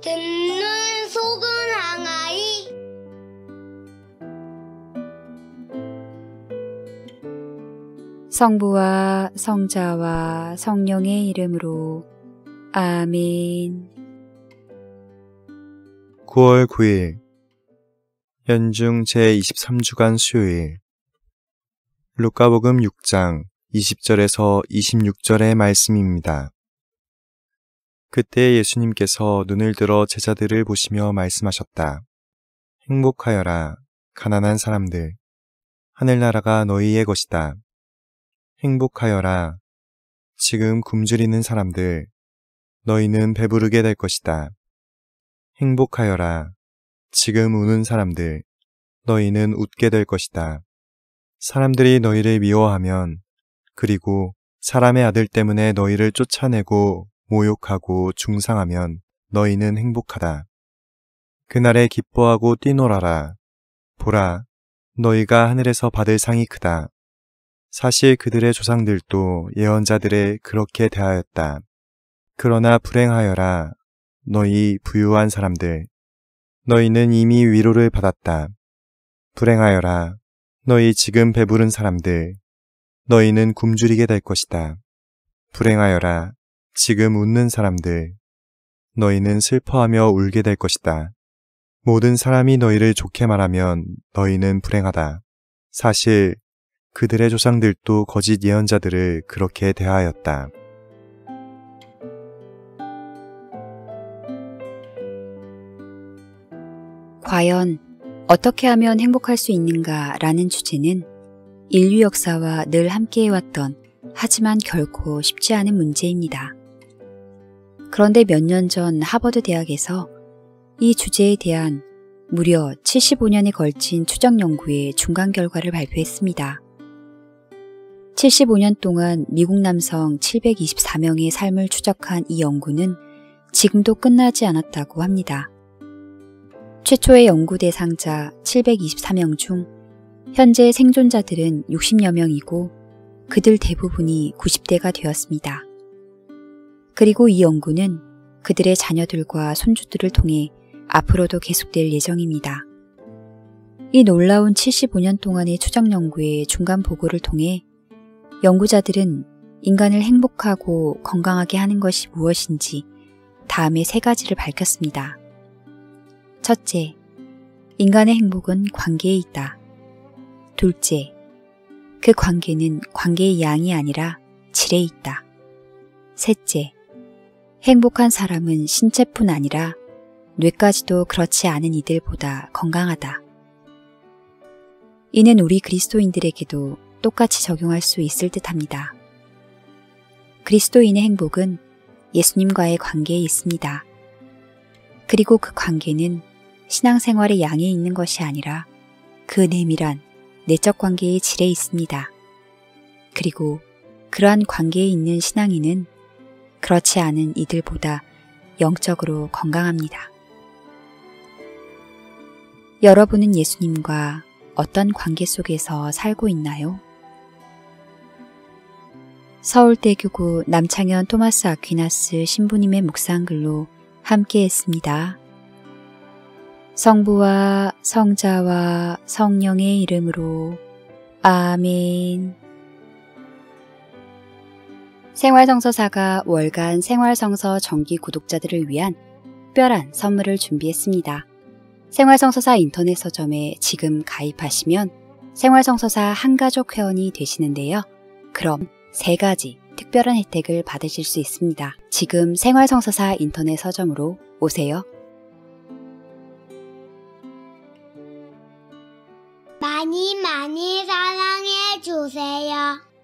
듣는 속은 항아이 성부와 성자와 성령의 이름으로 아멘. 9월 9일 연중 제23주간 수요일 루카복음 6장 20절에서 26절의 말씀입니다. 그때 예수님께서 눈을 들어 제자들을 보시며 말씀하셨다. 행복하여라, 가난한 사람들. 하늘나라가 너희의 것이다. 행복하여라, 지금 굶주리는 사람들. 너희는 배부르게 될 것이다. 행복하여라, 지금 우는 사람들. 너희는 웃게 될 것이다. 사람들이 너희를 미워하면, 그리고 사람의 아들 때문에 너희를 쫓아내고 모욕하고 중상하면 너희는 행복하다. 그날에 기뻐하고 뛰놀아라. 보라, 너희가 하늘에서 받을 상이 크다. 사실 그들의 조상들도 예언자들의 그렇게 대하였다. 그러나 불행하여라. 너희 부유한 사람들. 너희는 이미 위로를 받았다. 불행하여라. 너희 지금 배부른 사람들. 너희는 굶주리게 될 것이다. 불행하여라. 지금 웃는 사람들. 너희는 슬퍼하며 울게 될 것이다. 모든 사람이 너희를 좋게 말하면 너희는 불행하다. 사실 그들의 조상들도 거짓 예언자들을 그렇게 대하였다. 과연 어떻게 하면 행복할 수 있는가 라는 주제는 인류 역사와 늘 함께해왔던 하지만 결코 쉽지 않은 문제입니다. 그런데 몇 년 전 하버드 대학에서 이 주제에 대한 무려 75년에 걸친 추적 연구의 중간 결과를 발표했습니다. 75년 동안 미국 남성 724명의 삶을 추적한 이 연구는 지금도 끝나지 않았다고 합니다. 최초의 연구 대상자 724명 중 현재 생존자들은 60여 명이고 그들 대부분이 90대가 되었습니다. 그리고 이 연구는 그들의 자녀들과 손주들을 통해 앞으로도 계속될 예정입니다. 이 놀라운 75년 동안의 추적 연구의 중간 보고를 통해 연구자들은 인간을 행복하고 건강하게 하는 것이 무엇인지 다음에 세 가지를 밝혔습니다. 첫째, 인간의 행복은 관계에 있다. 둘째, 그 관계는 관계의 양이 아니라 질에 있다. 셋째, 행복한 사람은 신체뿐 아니라 뇌까지도 그렇지 않은 이들보다 건강하다. 이는 우리 그리스도인들에게도 똑같이 적용할 수 있을 듯 합니다. 그리스도인의 행복은 예수님과의 관계에 있습니다. 그리고 그 관계는 신앙생활의 양에 있는 것이 아니라 그 내밀한 내적 관계의 질에 있습니다. 그리고 그러한 관계에 있는 신앙인은 그렇지 않은 이들보다 영적으로 건강합니다. 여러분은 예수님과 어떤 관계 속에서 살고 있나요? 서울대교구 남창현 토마스 아퀴나스 신부님의 묵상글로 함께 했습니다. 성부와 성자와 성령의 이름으로 아멘. 생활성서사가 월간 생활성서 정기 구독자들을 위한 특별한 선물을 준비했습니다. 생활성서사 인터넷 서점에 지금 가입하시면 생활성서사 한가족 회원이 되시는데요. 그럼 세 가지 특별한 혜택을 받으실 수 있습니다. 지금 생활성서사 인터넷 서점으로 오세요. 많이 많이 사랑해 주세요.